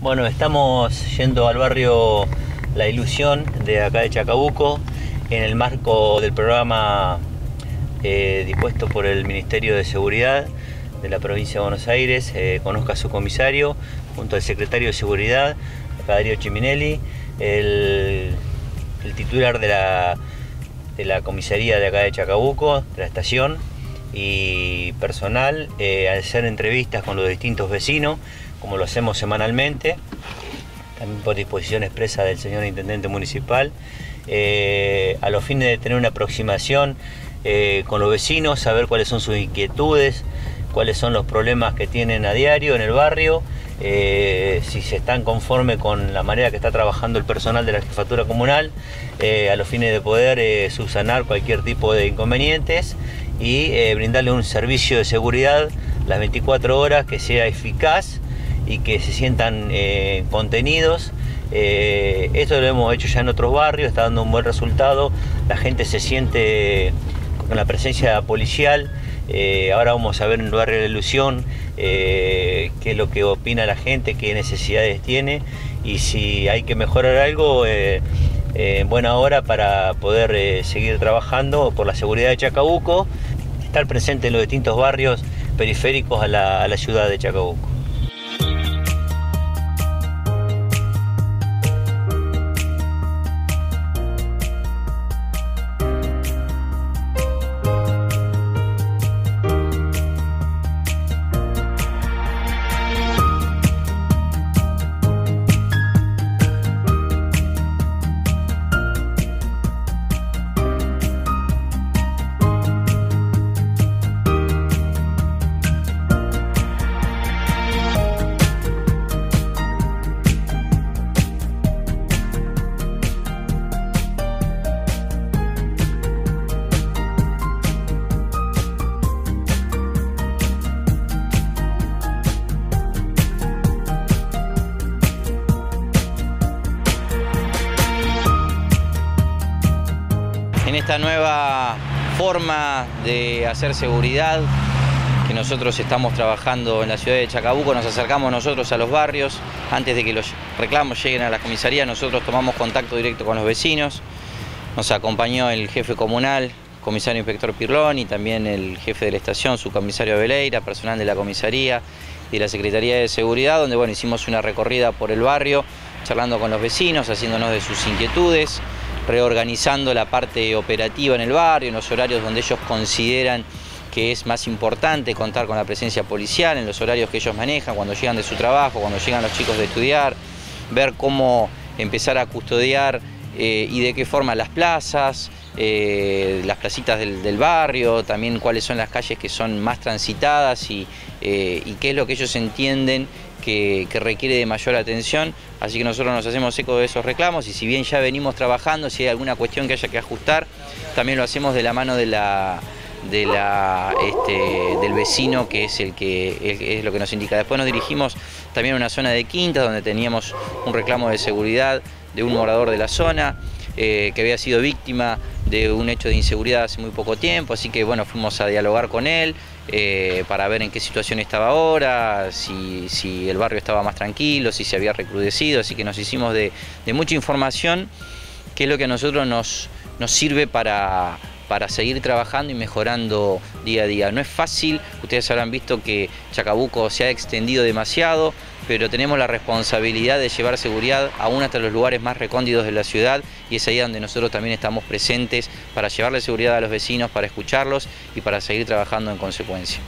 Bueno, estamos yendo al barrio La Ilusión de acá de Chacabuco en el marco del programa eh, dispuesto por el Ministerio de Seguridad de la provincia de Buenos Aires. Eh, conozca a su comisario junto al secretario de Seguridad, Darío Chiminelli, el, titular de la, de la comisaría de acá de Chacabuco, de la estación, y personal, eh, al hacer entrevistas con los distintos vecinos como lo hacemos semanalmente, también por disposición expresa del señor Intendente Municipal, eh, a los fines de tener una aproximación eh, con los vecinos, saber cuáles son sus inquietudes, cuáles son los problemas que tienen a diario en el barrio, eh, si se están conforme con la manera que está trabajando el personal de la jefatura comunal, a los fines de poder subsanar cualquier tipo de inconvenientes y brindarle un servicio de seguridad las 24 horas que sea eficaz y que se sientan eh, contenidos. Eh, esto lo hemos hecho ya en otros barrios, está dando un buen resultado, la gente se siente con la presencia policial. Eh, ahora vamos a ver en el barrio de la ilusión qué es lo que opina la gente, qué necesidades tiene y si hay que mejorar algo, en buena hora para poder seguir trabajando por la seguridad de Chacabuco, estar presente en los distintos barrios periféricos a la ciudad de Chacabuco. En esta nueva forma de hacer seguridad que nosotros estamos trabajando en la ciudad de Chacabuco, nos acercamos nosotros a los barrios, antes de que los reclamos lleguen a la comisaría, nosotros tomamos contacto directo con los vecinos, nos acompañó el jefe comunal, comisario inspector Pirlón y también el jefe de la estación, su comisario Veleira, personal de la comisaría y de la Secretaría de Seguridad, donde bueno, hicimos una recorrida por el barrio, charlando con los vecinos, haciéndonos de sus inquietudes, reorganizando la parte operativa en el barrio, en los horarios donde ellos consideran que es más importante contar con la presencia policial, en los horarios que ellos manejan, cuando llegan de su trabajo, cuando llegan los chicos de estudiar, ver cómo empezar a custodiar eh, y de qué forma las plazas, eh, las placitas del, barrio, también cuáles son las calles que son más transitadas y, eh, y qué es lo que ellos entienden que, requiere de mayor atención, así que nosotros nos hacemos eco de esos reclamos y si bien ya venimos trabajando, si hay alguna cuestión que haya que ajustar, también lo hacemos de la mano de este, del vecino que es el que es lo que nos indica. Después nos dirigimos también a una zona de quintas donde teníamos un reclamo de seguridad de un morador de la zona. Eh, que había sido víctima de un hecho de inseguridad hace muy poco tiempo, así que bueno, fuimos a dialogar con él eh, para ver en qué situación estaba ahora, si, el barrio estaba más tranquilo, si se había recrudecido, así que nos hicimos de, mucha información, que es lo que a nosotros nos, nos sirve para, para seguir trabajando y mejorando día a día. No es fácil, ustedes habrán visto que Chacabuco se ha extendido demasiado, pero tenemos la responsabilidad de llevar seguridad aún hasta los lugares más recóndidos de la ciudad y es ahí donde nosotros también estamos presentes para llevarle seguridad a los vecinos, para escucharlos y para seguir trabajando en consecuencia.